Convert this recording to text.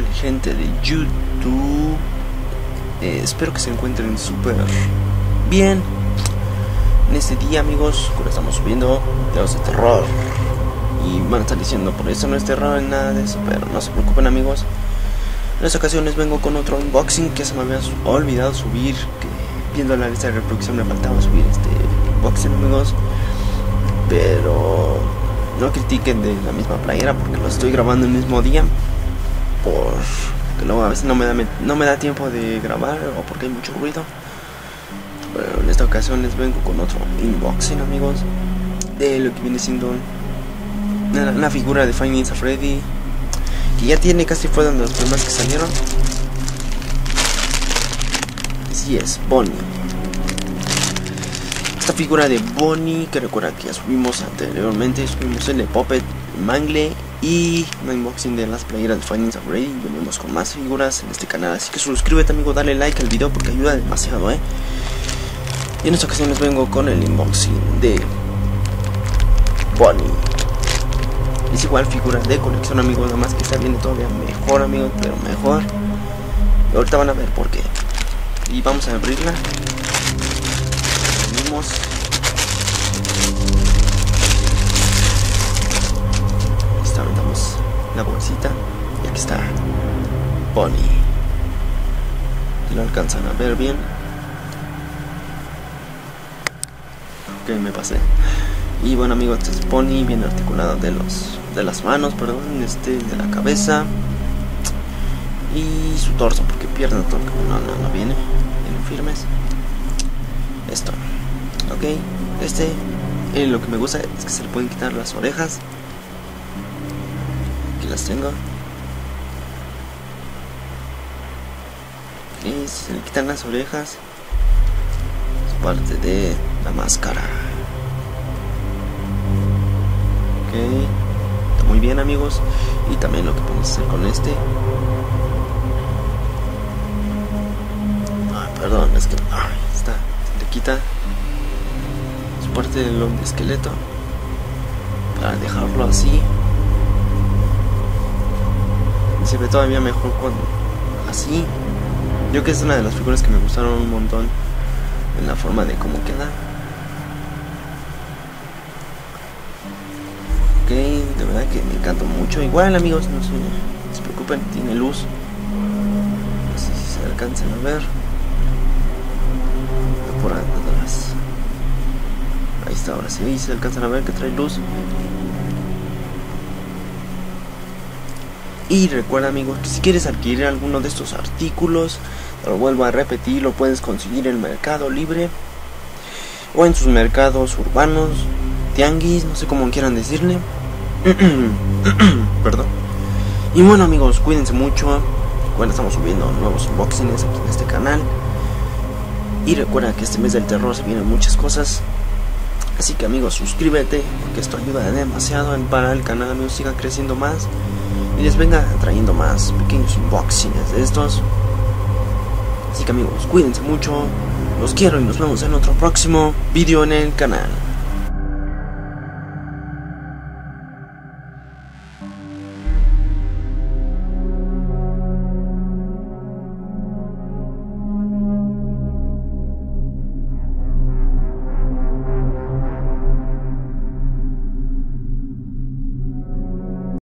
gente de YouTube. Eh, espero que se encuentren súper bien. En este día, amigos, cuando estamos subiendo videos de terror. Y van a estar diciendo, por eso no es terror ni nada de eso. Pero no se preocupen, amigos. En esta ocasión les vengo con otro unboxing que se me había olvidado subir. Que viendo la lista de reproducción me faltaba subir este unboxing, amigos. Pero no critiquen de la misma playera porque lo estoy grabando el mismo día. Porque luego a veces no me da, no me da tiempo de grabar o porque hay mucho ruido. Pero en esta ocasión les vengo con otro unboxing, amigos. De lo que viene siendo una, figura de Five Nights Freddy. Que ya tiene casi fue de los primeros que salieron. Así es, Bonnie. Esta figura de Bonnie, que recuerda que ya subimos anteriormente, subimos el de Puppet Mangle y un unboxing de las playeras de Findings of Brady. Venimos con más figuras en este canal, así que suscríbete amigo, dale like al video porque ayuda demasiado, eh. Y en esta ocasión les vengo con el unboxing de Bonnie. Es igual figura de colección amigos, nada más que esta viene todavía mejor amigos, pero mejor. Y ahorita van a ver por qué. Y vamos a abrirla. Venimos. Esta aventamos la bolsita. Y aquí está Bonnie. Si lo alcanzan a ver bien. Ok, me pasé. Y bueno amigos, este es Bonnie bien articulado de los de las manos, perdón, este de la cabeza y su torso porque pierde todo, no, no, no viene, vienen firmes. Esto, ok, este eh, lo que me gusta es que se le pueden quitar las orejas. Las tengo. Ok, se le quitan las orejas. Es parte de la máscara. Ok, está muy bien amigos. Y también lo que podemos hacer con este. Ay, perdón, es que ay, está, se le quita su parte del esqueleto para dejarlo así. Se ve todavía mejor cuando así. Yo que es una de las figuras que me gustaron un montón en la forma de cómo queda. Ok, de verdad que me encanta mucho. Igual amigos, no se, se preocupen, tiene luz. No sé si se alcanzan a ver. Por atrás. Ahí está, ahora sí, se alcanzan a ver que trae luz. Y recuerda amigos que si quieres adquirir alguno de estos artículos, lo vuelvo a repetir, lo puedes conseguir en Mercado Libre o en sus mercados urbanos, tianguis, no sé cómo quieran decirle. Perdón. Y bueno amigos, cuídense mucho. Bueno, estamos subiendo nuevos unboxings aquí en este canal. Y recuerda que este mes del terror se vienen muchas cosas. Así que amigos, suscríbete, porque esto ayuda demasiado para el canal amigos siga creciendo más. Y les venga trayendo más pequeños unboxings de estos. Así que amigos, cuídense mucho. Los quiero y nos vemos en otro próximo video en el canal.